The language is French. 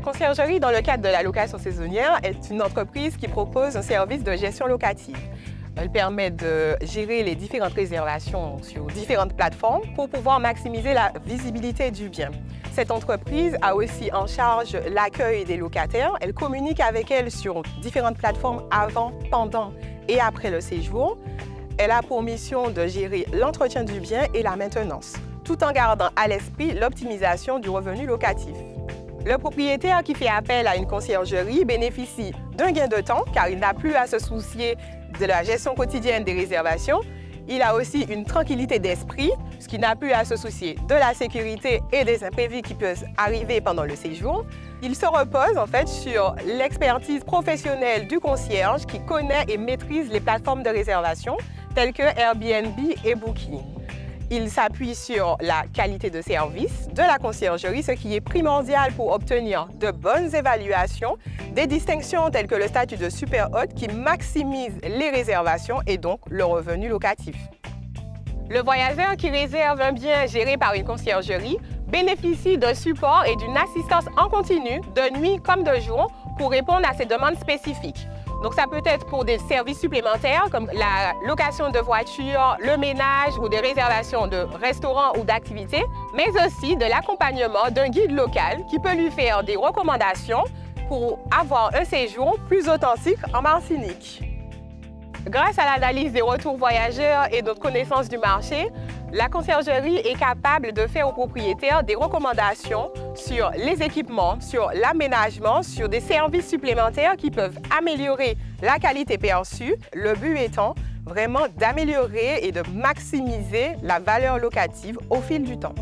conciergerie, dans le cadre de la location saisonnière, est une entreprise qui propose un service de gestion locative. Elle permet de gérer les différentes réservations sur différentes plateformes pour pouvoir maximiser la visibilité du bien. Cette entreprise a aussi en charge l'accueil des locataires. Elle communique avec elles sur différentes plateformes avant, pendant et après le séjour. Elle a pour mission de gérer l'entretien du bien et la maintenance, tout en gardant à l'esprit l'optimisation du revenu locatif. Le propriétaire qui fait appel à une conciergerie bénéficie d'un gain de temps car il n'a plus à se soucier de la gestion quotidienne des réservations. Il a aussi une tranquillité d'esprit, ce qui n'a plus à se soucier de la sécurité et des imprévus qui peuvent arriver pendant le séjour. Il se repose en fait sur l'expertise professionnelle du concierge qui connaît et maîtrise les plateformes de réservation telles que Airbnb et Booking. Il s'appuie sur la qualité de service de la conciergerie, ce qui est primordial pour obtenir de bonnes évaluations, des distinctions telles que le statut de super haute qui maximise les réservations et donc le revenu locatif. Le voyageur qui réserve un bien géré par une conciergerie bénéficie d'un support et d'une assistance en continu, de nuit comme de jour, pour répondre à ses demandes spécifiques. Donc ça peut être pour des services supplémentaires comme la location de voitures, le ménage ou des réservations de restaurants ou d'activités, mais aussi de l'accompagnement d'un guide local qui peut lui faire des recommandations pour avoir un séjour plus authentique en Martinique. Grâce à l'analyse des retours voyageurs et notre connaissance du marché, la conciergerie est capable de faire aux propriétaires des recommandations sur les équipements, sur l'aménagement, sur des services supplémentaires qui peuvent améliorer la qualité perçue, le but étant vraiment d'améliorer et de maximiser la valeur locative au fil du temps.